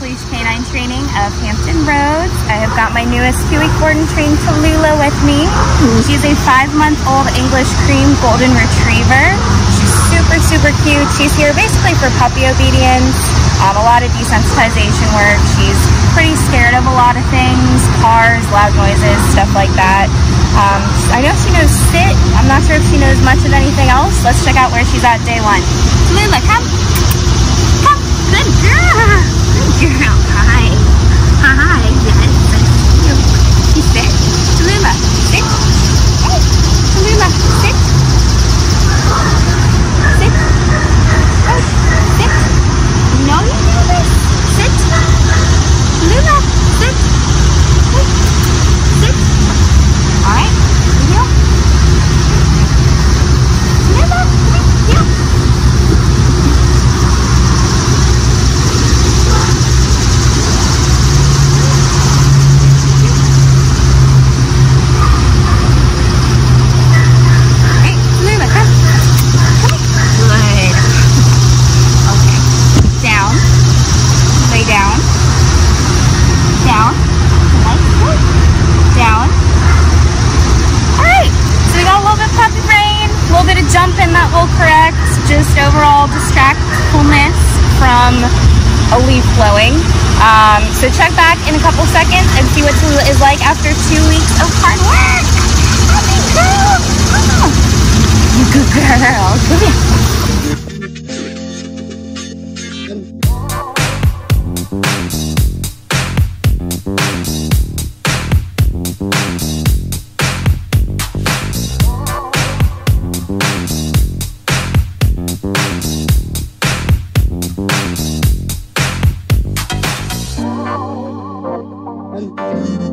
off-leash canine training of Hampton Roads. I have got my newest two-week board and train Tallulah with me. She's a five-month-old English cream golden retriever. She's super, super cute. She's here basically for puppy obedience, um, a lot of desensitization work. She's pretty scared of a lot of things, cars, loud noises, stuff like that. Um, I know she knows sit. I'm not sure if she knows much of anything else. Let's check out where she's at day one. Tallulah. Come. Good girl. Hi. Hi. Yes. You. You sit. Tallulah, sit. Hey. Tallulah, sit. Sit. Hey. Sit. You know you do this. Sit. Tallulah, sit. Hey. Sit. All right. Heel. Tallulah, hey. Heel. Hey, Luna, come. Come here. Good. Okay. Down. Lay down. Down. Nice. Good. Down. Alright. So we got a little bit of puppy brain, a little bit of jumping that will correct just overall distractfulness from a leaf blowing. Um, so check back in a couple seconds and see what Tallulah is like after two weeks of hard work. Happy girl. Oh. Good girl. Come here. and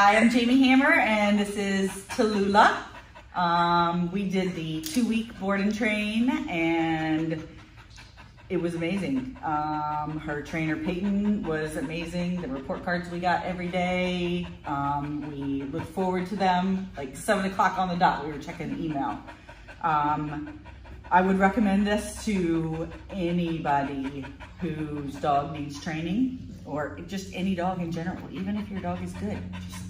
I'm Jamie Hammer, and this is Tallulah. Um, we did the two-week board and train, and it was amazing. Um, her trainer Peyton was amazing. The report cards we got every day, um, we look forward to them. Like seven o'clock on the dot, we were checking the email. Um, I would recommend this to anybody whose dog needs training or just any dog in general. Even if your dog is good, just